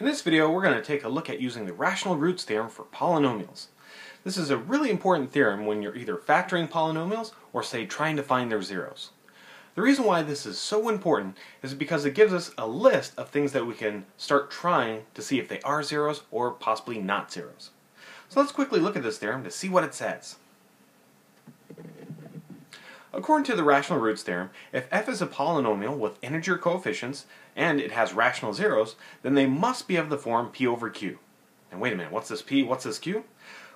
In this video, we're going to take a look at using the rational roots theorem for polynomials. This is a really important theorem when you're either factoring polynomials or say trying to find their zeros. The reason why this is so important is because it gives us a list of things that we can start trying to see if they are zeros or possibly not zeros. So let's quickly look at this theorem to see what it says. According to the rational roots theorem, if f is a polynomial with integer coefficients and it has rational zeros, then they must be of the form p over q. And wait a minute, what's this p, what's this q?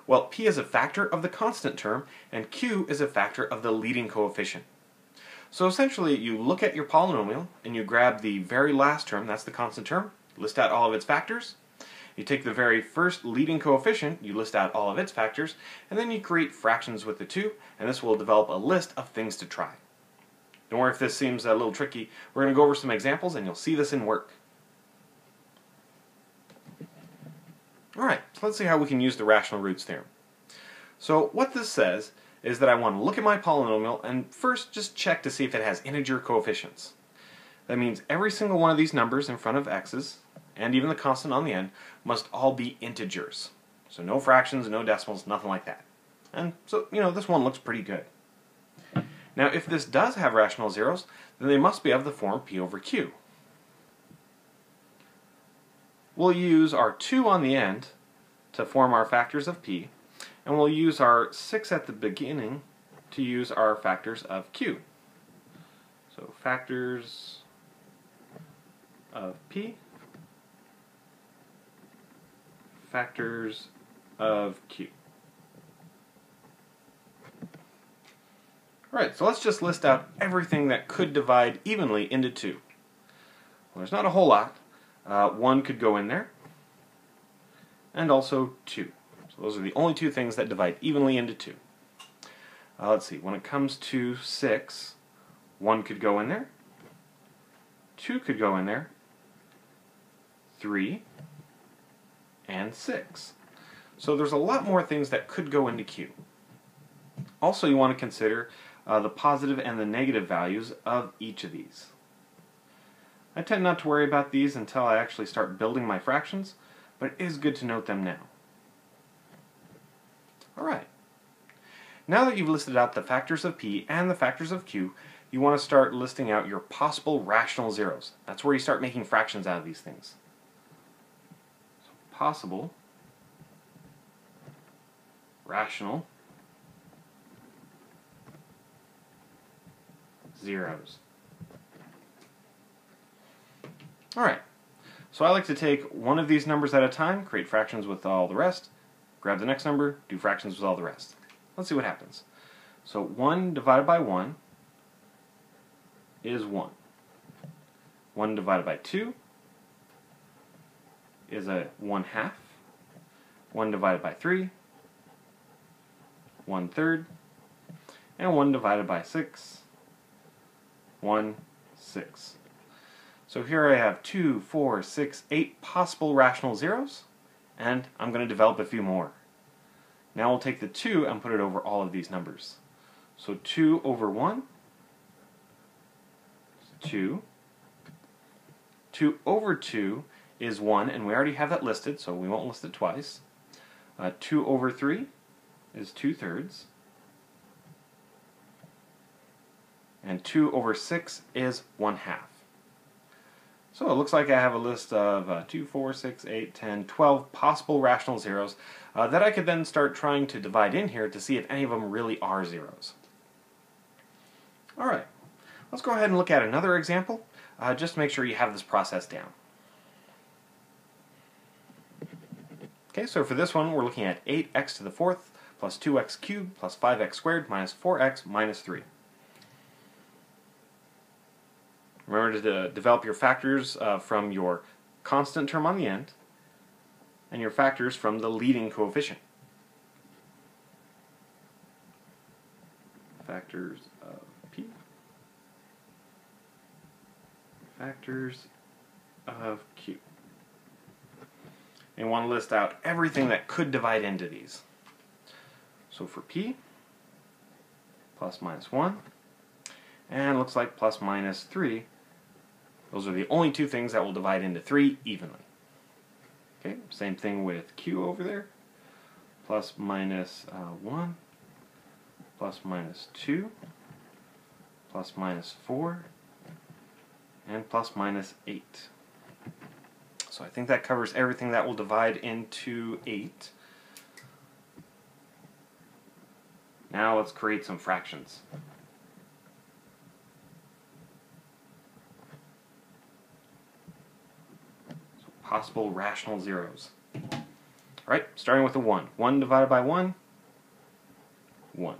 Well, p is a factor of the constant term and q is a factor of the leading coefficient. So essentially, you look at your polynomial and you grab the very last term, that's the constant term, list out all of its factors, you take the very first leading coefficient, you list out all of its factors, and then you create fractions with the two, and this will develop a list of things to try. Don't worry if this seems a little tricky. We're going to go over some examples and you'll see this in work. Alright, so let's see how we can use the rational roots theorem. So what this says is that I want to look at my polynomial and first just check to see if it has integer coefficients. That means every single one of these numbers in front of x's and even the constant on the end, must all be integers. So no fractions, no decimals, nothing like that. And so, you know, this one looks pretty good. Now, if this does have rational zeros, then they must be of the form p over q. We'll use our 2 on the end to form our factors of p, and we'll use our 6 at the beginning to use our factors of q. So factors of p factors of q. Alright, so let's just list out everything that could divide evenly into 2. Well, there's not a whole lot. Uh, 1 could go in there, and also 2. So those are the only two things that divide evenly into 2. Uh, let's see, when it comes to 6, 1 could go in there, 2 could go in there, 3, and 6. So there's a lot more things that could go into Q. Also, you want to consider uh, the positive and the negative values of each of these. I tend not to worry about these until I actually start building my fractions, but it is good to note them now. Alright. Now that you've listed out the factors of p and the factors of q, you want to start listing out your possible rational zeros. That's where you start making fractions out of these things possible, rational, zeros. Alright, so I like to take one of these numbers at a time, create fractions with all the rest, grab the next number, do fractions with all the rest. Let's see what happens. So 1 divided by 1 is 1. 1 divided by 2 is a 1 half. 1 divided by 3, 1 third, and 1 divided by 6, 1 6. So here I have 2, 4, 6, 8 possible rational zeros, and I'm going to develop a few more. Now we'll take the 2 and put it over all of these numbers. So 2 over 1 2. 2 over 2 is 1, and we already have that listed, so we won't list it twice. Uh, 2 over 3 is 2 thirds. And 2 over 6 is 1 half. So it looks like I have a list of uh, 2, 4, 6, 8, 10, 12 possible rational zeros uh, that I could then start trying to divide in here to see if any of them really are zeros. Alright, let's go ahead and look at another example, uh, just to make sure you have this process down. Okay, so for this one, we're looking at 8x to the fourth plus 2x cubed plus 5x squared minus 4x minus 3. Remember to develop your factors uh, from your constant term on the end and your factors from the leading coefficient. Factors of p. Factors of q and want to list out everything that could divide into these. So for p, plus minus 1, and looks like plus minus 3, those are the only two things that will divide into 3 evenly. Okay, same thing with q over there. Plus minus, uh, 1, plus minus 2, plus minus 4, and plus minus 8. So I think that covers everything that will divide into 8. Now let's create some fractions. So possible rational zeros. Alright, starting with a 1. 1 divided by 1, 1.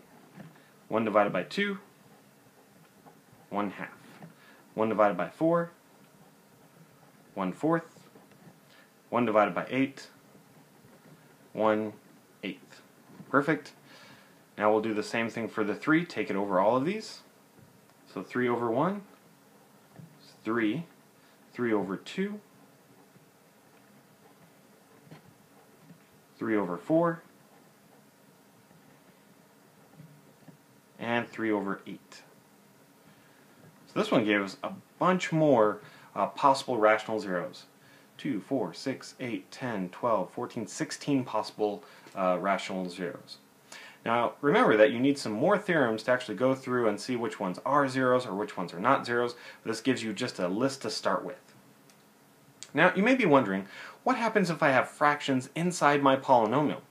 1 divided by 2, 1 half. 1 divided by 4, 1 fourth. 1 divided by 8, 1 eighth. Perfect. Now we'll do the same thing for the 3. Take it over all of these. So 3 over 1 is 3. 3 over 2. 3 over 4. And 3 over 8. So this one gave us a bunch more uh, possible rational zeros. 2, 4, 6, 8, 10, 12, 14, 16 possible uh, rational zeros. Now, remember that you need some more theorems to actually go through and see which ones are zeros or which ones are not zeros. This gives you just a list to start with. Now, you may be wondering, what happens if I have fractions inside my polynomial?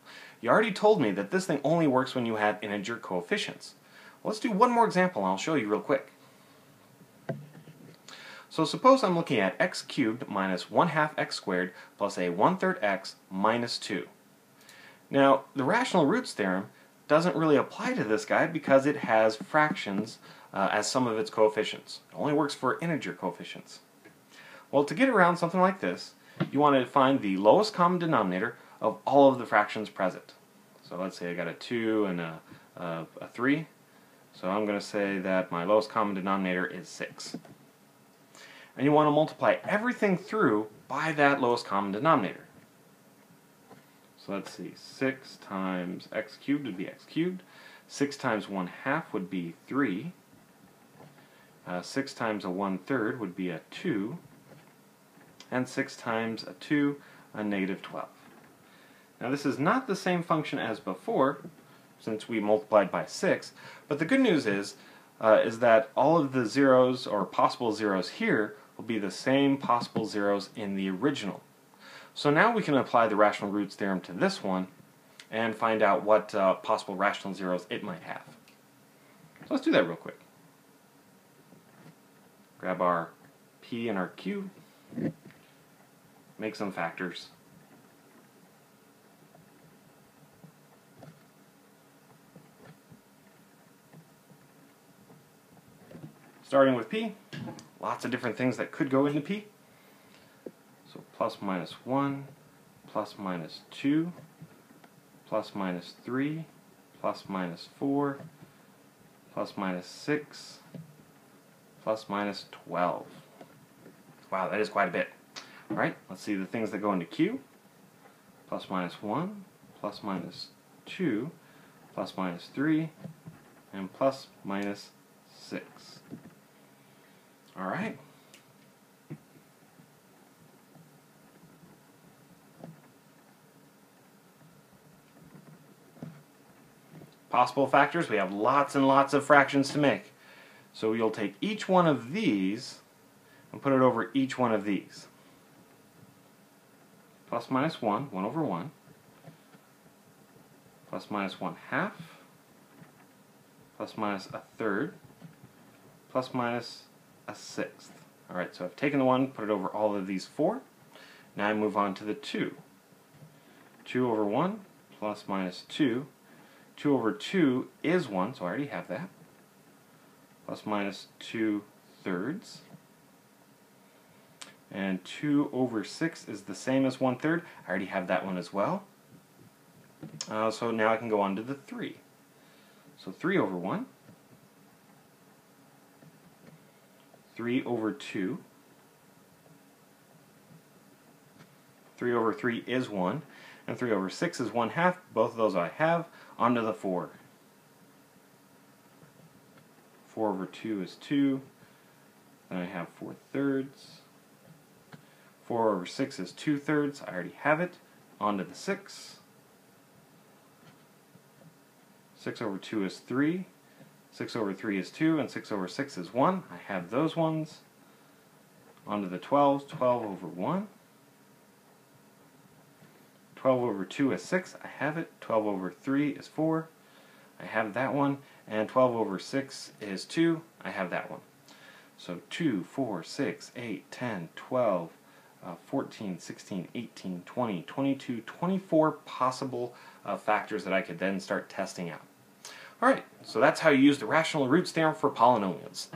You already told me that this thing only works when you have integer coefficients. Well, let's do one more example and I'll show you real quick. So suppose I'm looking at x cubed minus 1 half x squared plus a 1 third x minus 2. Now, the rational roots theorem doesn't really apply to this guy because it has fractions uh, as some of its coefficients. It only works for integer coefficients. Well, to get around something like this, you want to find the lowest common denominator of all of the fractions present. So let's say I got a 2 and a, a, a 3. So I'm going to say that my lowest common denominator is 6. And you want to multiply everything through by that lowest common denominator. So let's see, 6 times x cubed would be x cubed. 6 times 1 half would be 3. Uh, 6 times a 1 third would be a 2. And 6 times a 2, a negative 12. Now this is not the same function as before, since we multiplied by 6, but the good news is, uh, is that all of the zeros, or possible zeros here, will be the same possible zeros in the original. So now we can apply the rational roots theorem to this one and find out what uh, possible rational zeros it might have. So let's do that real quick. Grab our p and our q, make some factors. Starting with p, lots of different things that could go into p. So plus minus 1, plus minus 2, plus minus 3, plus minus 4, plus minus 6, plus minus 12. Wow, that is quite a bit. Alright, let's see the things that go into Q. Plus minus 1, plus minus 2, plus minus 3, and plus minus 6. Alright. Possible factors, we have lots and lots of fractions to make. So you'll take each one of these and put it over each one of these. Plus minus 1, 1 over 1. Plus minus 1 half. Plus minus a third. Plus minus a sixth. Alright, so I've taken the 1, put it over all of these 4. Now I move on to the 2. 2 over 1 plus minus 2 2 over 2 is 1, so I already have that. Plus minus 2 thirds. And 2 over 6 is the same as 1 third. I already have that one as well. Uh, so now I can go on to the 3. So 3 over 1. 3 over 2. 3 over 3 is 1. And 3 over 6 is 1 half. Both of those I have onto the 4. 4 over 2 is 2. Then I have 4 thirds. 4 over 6 is 2 thirds. I already have it. On to the 6. 6 over 2 is 3. 6 over 3 is 2, and 6 over 6 is 1. I have those ones. On to the 12s. 12 over 1. 12 over 2 is 6. I have it. 12 over 3 is 4. I have that one. And 12 over 6 is 2. I have that one. So 2, 4, 6, 8, 10, 12, uh, 14, 16, 18, 20, 22, 24 possible uh, factors that I could then start testing out. Alright, so that's how you use the rational root theorem for polynomials.